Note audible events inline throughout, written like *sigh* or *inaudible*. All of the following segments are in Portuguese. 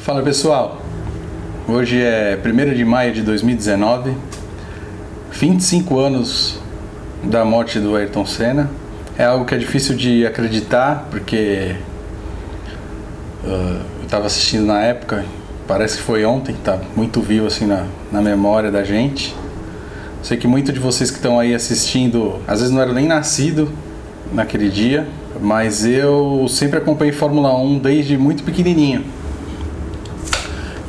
Fala pessoal, hoje é 1 de maio de 2019, 25 anos da morte do Ayrton Senna. É algo que é difícil de acreditar porque uh, eu estava assistindo na época, parece que foi ontem, tá muito vivo assim na, na memória da gente. Sei que muitos de vocês que estão aí assistindo, às vezes não eram nem nascido naquele dia, mas eu sempre acompanhei Fórmula 1 desde muito pequenininho.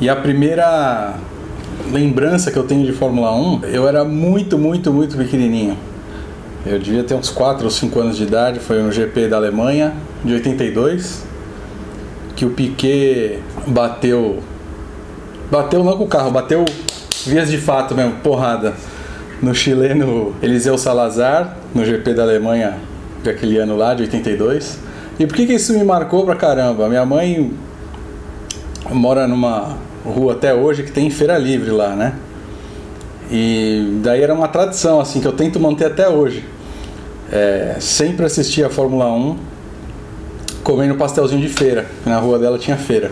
E a primeira lembrança que eu tenho de Fórmula 1, eu era muito, muito, muito pequenininho. Eu devia ter uns 4 ou 5 anos de idade, foi um GP da Alemanha, de 82, que o Piquet bateu. Bateu não com o carro, bateu vias de fato mesmo, porrada. No chileno Eliseu Salazar, no GP da Alemanha daquele ano lá, de 82. E por que, que isso me marcou pra caramba? Minha mãe mora numa rua até hoje que tem feira livre lá, né? E daí era uma tradição assim que eu tento manter até hoje. É, sempre assistia a Fórmula 1 comendo pastelzinho de feira. Na rua dela tinha feira.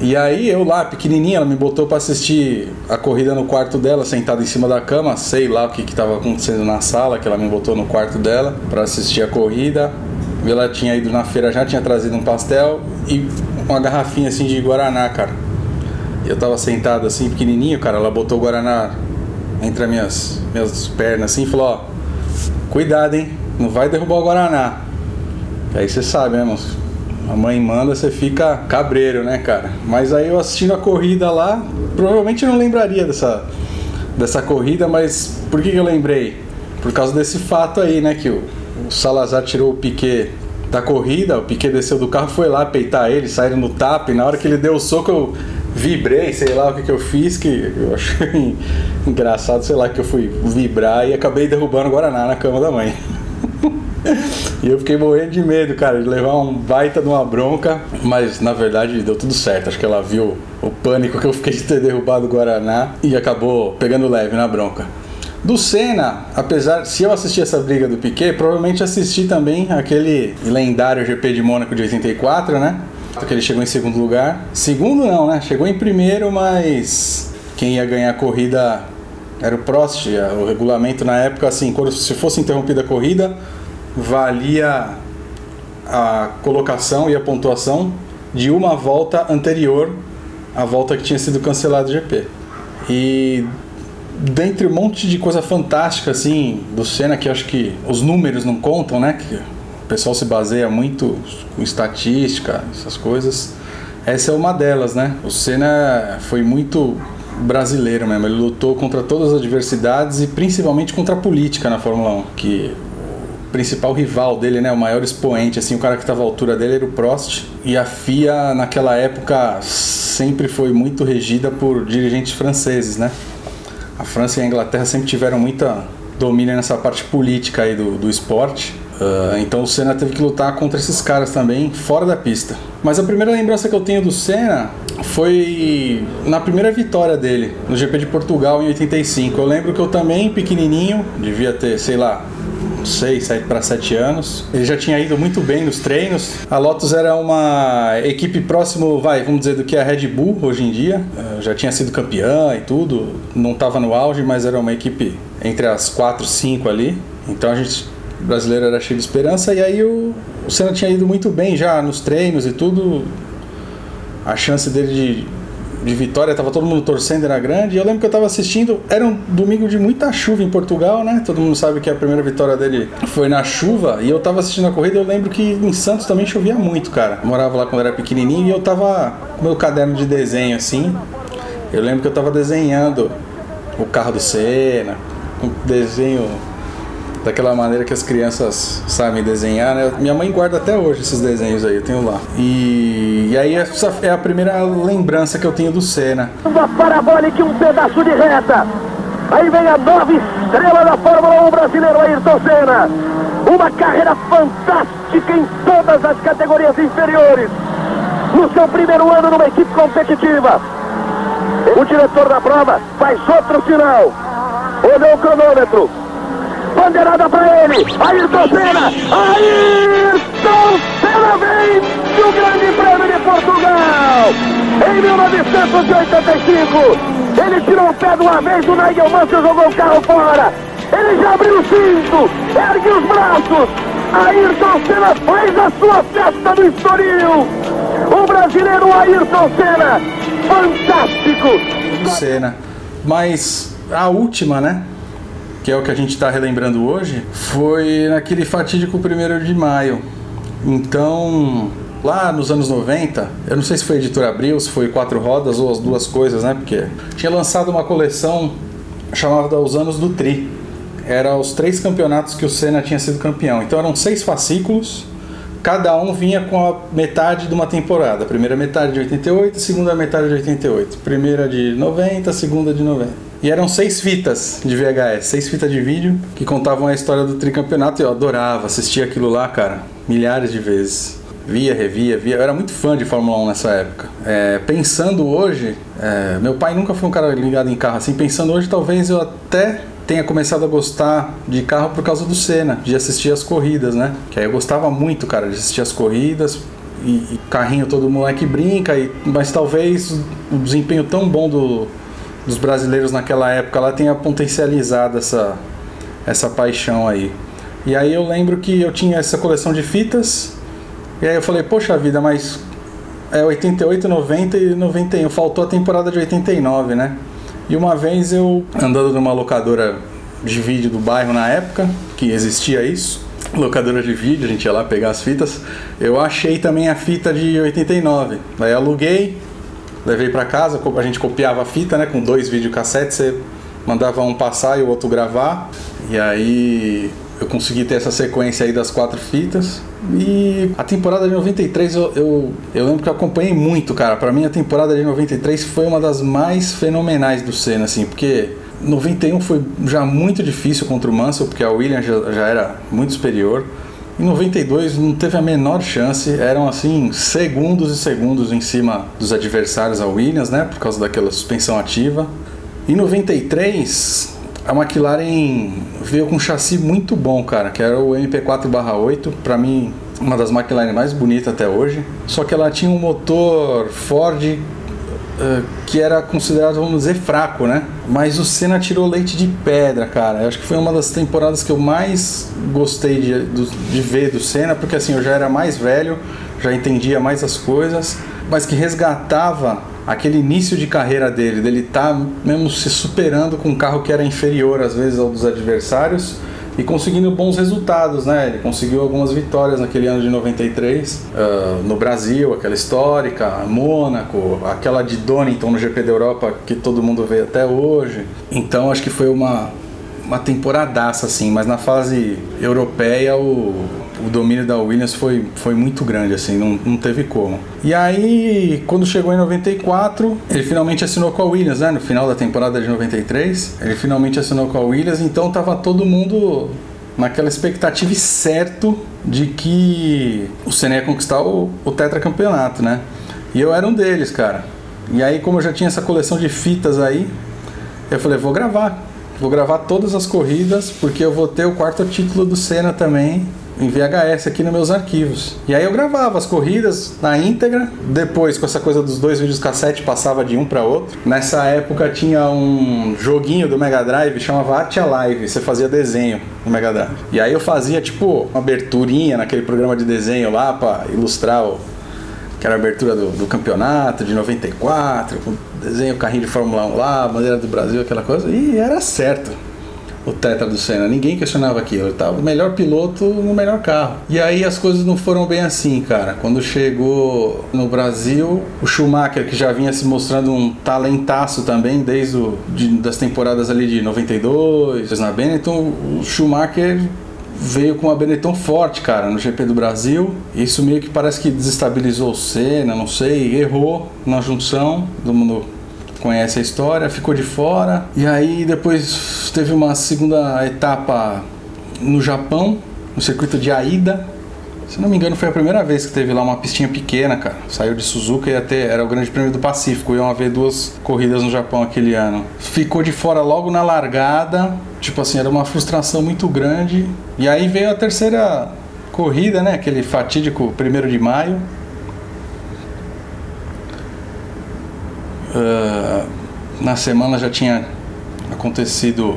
E aí eu lá, pequenininha, ela me botou para assistir a corrida no quarto dela, sentada em cima da cama, sei lá o que estava acontecendo na sala, que ela me botou no quarto dela para assistir a corrida. Ela tinha ido na feira já, tinha trazido um pastel e uma garrafinha assim de Guaraná, cara. Eu tava sentado assim, pequenininho, cara, ela botou o Guaraná entre as minhas, minhas pernas assim e falou, ó, cuidado, hein, não vai derrubar o Guaraná. Aí você sabe, né, moço? A mãe manda, você fica cabreiro, né, cara? Mas aí eu assistindo a corrida lá, provavelmente eu não lembraria dessa, dessa corrida, mas por que, que eu lembrei? Por causa desse fato aí, né, que o, o Salazar tirou o Piquet da corrida, o Piquet desceu do carro, foi lá peitar ele, saíram no tapa, e na hora que ele deu o soco eu vibrei, sei lá o que, que eu fiz, que eu achei *laughs* engraçado, sei lá, que eu fui vibrar e acabei derrubando o Guaraná na cama da mãe. *laughs* e eu fiquei morrendo de medo, cara, de levar um baita de uma bronca, mas na verdade deu tudo certo. Acho que ela viu o pânico que eu fiquei de ter derrubado o Guaraná e acabou pegando leve na bronca. Do Senna, apesar, se eu assisti essa briga do Piquet, provavelmente assisti também aquele lendário GP de Mônaco de 84, né? Que ele chegou em segundo lugar. Segundo não, né? Chegou em primeiro, mas quem ia ganhar a corrida era o Prost. O regulamento na época, assim, se fosse interrompida a corrida, valia a colocação e a pontuação de uma volta anterior à volta que tinha sido cancelado o GP. E dentre um monte de coisa fantástica assim do Senna que acho que os números não contam, né? Que o pessoal se baseia muito com estatística, essas coisas. Essa é uma delas, né? O Senna foi muito brasileiro mesmo. Ele lutou contra todas as adversidades e principalmente contra a política na Fórmula 1, que o principal rival dele, né, o maior expoente, assim, o cara que estava à altura dele era o Prost. E a FIA naquela época sempre foi muito regida por dirigentes franceses, né? A França e a Inglaterra sempre tiveram muita domínio nessa parte política aí do, do esporte. Uh, então o Senna teve que lutar contra esses caras também fora da pista. Mas a primeira lembrança que eu tenho do Senna foi na primeira vitória dele no GP de Portugal em 85. Eu lembro que eu também pequenininho, devia ter, sei lá, 6, 7 para 7 anos. Ele já tinha ido muito bem nos treinos. A Lotus era uma equipe próximo, vai, vamos dizer, do que a Red Bull hoje em dia. Uh, já tinha sido campeã e tudo. Não estava no auge, mas era uma equipe entre as 4, 5 ali. Então a gente brasileiro era cheio de esperança. E aí o, o Senna tinha ido muito bem já nos treinos e tudo. A chance dele de de vitória, tava todo mundo torcendo, era grande. E eu lembro que eu tava assistindo, era um domingo de muita chuva em Portugal, né? Todo mundo sabe que a primeira vitória dele foi na chuva. E eu tava assistindo a corrida, eu lembro que em Santos também chovia muito, cara. Eu morava lá quando era pequenininho e eu tava com meu caderno de desenho assim. Eu lembro que eu tava desenhando o carro do Senna, um desenho daquela maneira que as crianças sabem desenhar, né? Minha mãe guarda até hoje esses desenhos aí, eu tenho lá. E, e aí essa é a primeira lembrança que eu tenho do Senna. Uma parabólica e um pedaço de reta. Aí vem a nova estrela da Fórmula 1 brasileiro, Ayrton Senna. Uma carreira fantástica em todas as categorias inferiores. No seu primeiro ano numa equipe competitiva. O diretor da prova faz outro sinal. Olhou o cronômetro bandeirada para ele, Ayrton Senna, Ayrton Senna vem do Grande Prêmio de Portugal, 1985. Ele tirou o pé de uma vez, o Nigel Mansell jogou o carro fora. Ele já abriu o cinto, ergue os braços. Ayrton Senna faz a sua festa do Estoril. O brasileiro Ayrton Senna, fantástico. Senna. Mas a última, né? Que é o que a gente está relembrando hoje, foi naquele fatídico primeiro de maio. Então, lá nos anos 90, eu não sei se foi a editora Abril, se foi Quatro Rodas ou as duas coisas, né? Porque tinha lançado uma coleção chamada Os Anos do Tri. Era os três campeonatos que o Senna tinha sido campeão. Então eram seis fascículos, cada um vinha com a metade de uma temporada. primeira metade de 88, segunda metade de 88. Primeira de 90, segunda de 90. E eram seis fitas de VHS, seis fitas de vídeo que contavam a história do tricampeonato e eu adorava assistir aquilo lá, cara, milhares de vezes via, revia, via. Eu era muito fã de Fórmula 1 nessa época. É, pensando hoje, é, meu pai nunca foi um cara ligado em carro assim. Pensando hoje, talvez eu até tenha começado a gostar de carro por causa do Senna, de assistir as corridas, né? Que aí eu gostava muito, cara, de assistir as corridas. E, e carrinho todo moleque brinca, e, mas talvez o desempenho tão bom do, dos brasileiros naquela época lá tenha potencializado essa, essa paixão aí. E aí eu lembro que eu tinha essa coleção de fitas e aí eu falei, poxa vida, mas é 88, 90 e 91, faltou a temporada de 89, né? E uma vez eu, andando numa locadora de vídeo do bairro na época, que existia isso, locadora de vídeo, a gente ia lá pegar as fitas, eu achei também a fita de 89. Daí aluguei, levei para casa, a gente copiava a fita, né, com dois videocassetes, você mandava um passar e o outro gravar, e aí eu consegui ter essa sequência aí das quatro fitas. E a temporada de 93 eu, eu, eu lembro que eu acompanhei muito, cara. Para mim a temporada de 93 foi uma das mais fenomenais do Senna, assim, porque 91 foi já muito difícil contra o Mansell, porque a Williams já, já era muito superior. Em 92 não teve a menor chance, eram assim segundos e segundos em cima dos adversários a Williams, né, por causa daquela suspensão ativa. Em 93 a McLaren veio com um chassi muito bom, cara, que era o MP4/8, para mim uma das McLaren mais bonitas até hoje. Só que ela tinha um motor Ford uh, que era considerado, vamos dizer, fraco, né? Mas o Senna tirou leite de pedra, cara. Eu acho que foi uma das temporadas que eu mais gostei de, de ver do Senna, porque assim, eu já era mais velho, já entendia mais as coisas, mas que resgatava aquele início de carreira dele, dele tá mesmo se superando com um carro que era inferior às vezes ao dos adversários e conseguindo bons resultados, né? Ele conseguiu algumas vitórias naquele ano de 93 uh, ah, no Brasil, aquela histórica, Mônaco, aquela de Donington no GP da Europa que todo mundo vê até hoje. Então acho que foi uma uma temporadaça assim, mas na fase europeia o o domínio da Williams foi, foi muito grande, assim, não, não teve como. E aí, quando chegou em 94, ele finalmente assinou com a Williams, né? No final da temporada de 93, ele finalmente assinou com a Williams, então tava todo mundo naquela expectativa certo de que o Senna ia conquistar o, o tetracampeonato, né? E eu era um deles, cara. E aí, como eu já tinha essa coleção de fitas aí, eu falei, vou gravar. Vou gravar todas as corridas, porque eu vou ter o quarto título do Senna também em VHS aqui nos meus arquivos. E aí eu gravava as corridas na íntegra, depois com essa coisa dos dois vídeos cassete passava de um para outro. Nessa época tinha um joguinho do Mega Drive chamava Art Alive, você fazia desenho no Mega Drive. E aí eu fazia tipo uma aberturinha naquele programa de desenho lá para ilustrar o que era a abertura do, do, campeonato de 94, com desenho carrinho de Fórmula 1 lá, bandeira do Brasil, aquela coisa, e era certo o tetra do Senna. Ninguém questionava aquilo. Ele estava o melhor piloto no melhor carro. E aí as coisas não foram bem assim, cara. Quando chegou no Brasil, o Schumacher, que já vinha se mostrando um talentaço também, desde o, de, das temporadas ali de 92, na Benetton, o Schumacher veio com uma Benetton forte, cara, no GP do Brasil. Isso meio que parece que desestabilizou o Senna, não sei, errou na junção, todo mundo conhece a história, ficou de fora. E aí depois teve uma segunda etapa no Japão, no circuito de Aida. Se não me engano, foi a primeira vez que teve lá uma pistinha pequena, cara. Saiu de Suzuka e até era o Grande Prêmio do Pacífico. Iam haver duas corridas no Japão aquele ano. Ficou de fora logo na largada. Tipo assim, era uma frustração muito grande. E aí veio a terceira corrida, né? Aquele fatídico primeiro de maio. Uh, na semana já tinha acontecido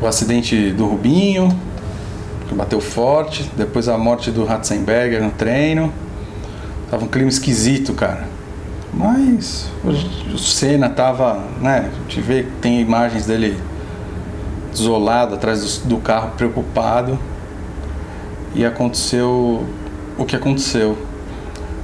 o acidente do Rubinho, que bateu forte, depois a morte do Ratzenberger no treino. Tava um clima esquisito, cara. Mas o Senna tava, né? A gente vê que tem imagens dele isolado atrás do, do carro, preocupado. E aconteceu o que aconteceu.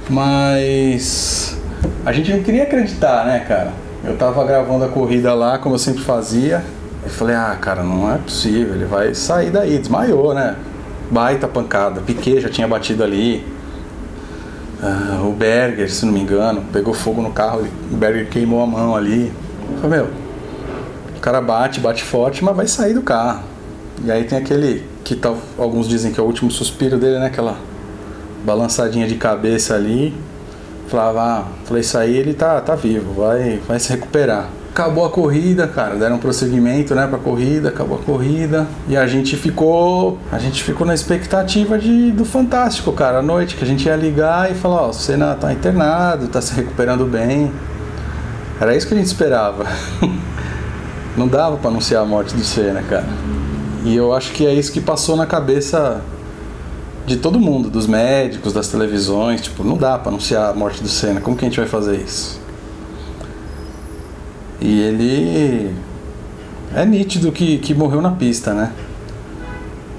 Mas a gente não queria acreditar, né, cara? Eu tava gravando a corrida lá, como eu sempre fazia. Eu falei, ah, cara, não é possível, ele vai sair daí. Desmaiou, né? Baita pancada. Piquet já tinha batido ali. Uh, o Berger, se não me engano, pegou fogo no carro, o Berger queimou a mão ali. Eu falei, meu, o cara bate, bate forte, mas vai sair do carro. E aí tem aquele que tá, alguns dizem que é o último suspiro dele, né? Aquela balançadinha de cabeça ali. Falava, ah, falei, isso aí ele tá, tá vivo, vai, vai se recuperar. Acabou a corrida, cara, deram um prosseguimento, né, pra corrida, acabou a corrida. E a gente ficou, a gente ficou na expectativa de, do Fantástico, cara, à noite, que a gente ia ligar e falar, ó, oh, Senna tá internado, tá se recuperando bem. Era isso que a gente esperava. *laughs* Não dava para anunciar a morte do Senna, cara. E eu acho que é isso que passou na cabeça de todo mundo, dos médicos, das televisões, tipo, não dá para anunciar a morte do Senna, como que a gente vai fazer isso? E ele é nítido que, que morreu na pista, né?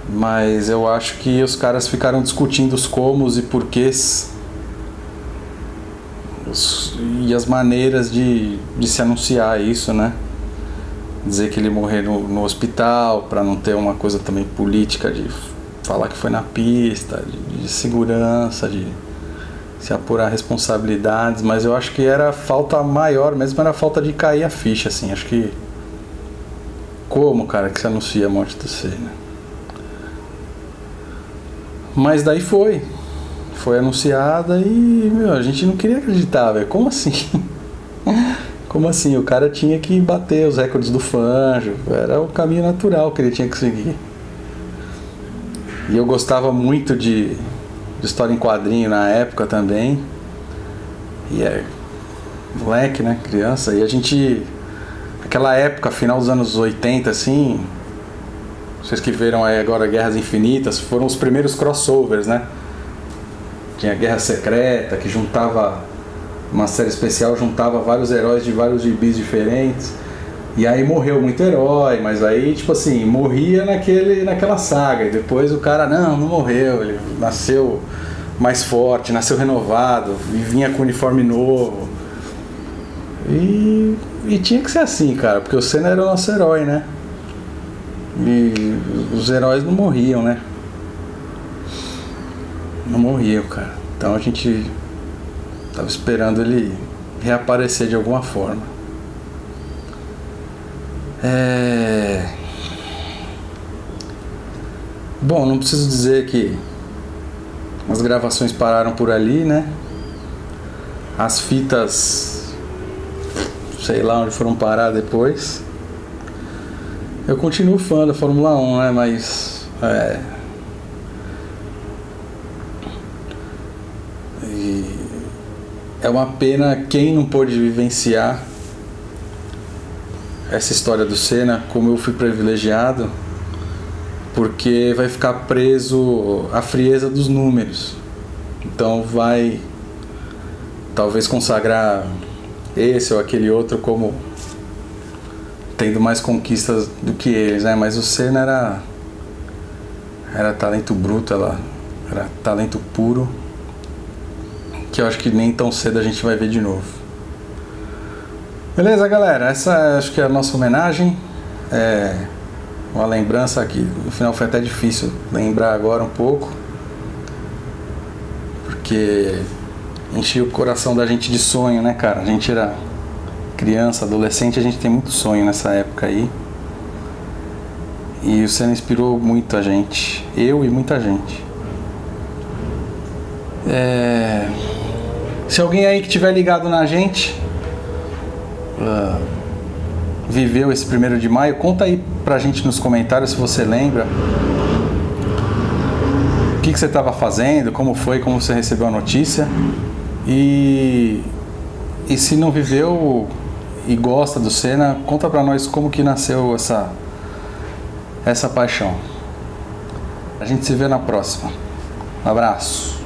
Mas eu acho que os caras ficaram discutindo os comos e porquês os, e as maneiras de, de se anunciar isso, né? Dizer que ele morreu no, no hospital para não ter uma coisa também política de falar que foi na pista, de, de segurança, de se apurar responsabilidades, mas eu acho que era falta maior mesmo, era falta de cair a ficha, assim, acho que como, cara, que se anuncia a morte do Senna? Mas daí foi. Foi anunciada e, meu, a gente não queria acreditar, velho. Como assim? *laughs* Como assim? O cara tinha que bater os recordes do Fanjo. Era o caminho natural que ele tinha que seguir. E eu gostava muito de, de história em quadrinho na época também. E é moleque, né? Criança. E a gente. Aquela época, final dos anos 80, assim. Vocês que viram aí agora Guerras Infinitas, foram os primeiros crossovers, né? Tinha Guerra Secreta, que juntava uma série especial, juntava vários heróis de vários gibis diferentes. E aí morreu muito herói, mas aí, tipo assim, morria naquele, naquela saga. E depois o cara, não, não morreu, ele nasceu mais forte, nasceu renovado, e vinha com uniforme novo. E, e tinha que ser assim, cara, porque o Senna era o nosso herói, né? E os heróis não morriam, né? Não morriam, cara. Então a gente tava esperando ele reaparecer de alguma forma. É... Bom, não preciso dizer que as gravações pararam por ali, né? As fitas, sei lá onde foram parar depois. Eu continuo fã da Fórmula 1, né? Mas. É. E é uma pena quem não pôde vivenciar essa história do Senna, como eu fui privilegiado, porque vai ficar preso à frieza dos números. Então vai talvez consagrar esse ou aquele outro como tendo mais conquistas do que eles, né? Mas o Senna era era talento bruto, ela era talento puro, que eu acho que nem tão cedo a gente vai ver de novo. Beleza, galera? Essa acho que é a nossa homenagem. É uma lembrança aqui. No final foi até difícil lembrar agora um pouco. Porque enchia o coração da gente de sonho, né, cara? A gente era criança, adolescente, a gente tem muito sonho nessa época aí. E o Senna inspirou muito a gente. Eu e muita gente. É... Se alguém aí que tiver ligado na gente uh, viveu esse primeiro de maio. Conta aí pra gente nos comentários se você lembra. O que, que você estava fazendo, como foi, como você recebeu a notícia. E, E se não viveu e gosta do Senna, conta pra nós como que nasceu essa, essa paixão. A gente se vê na próxima. Um abraço.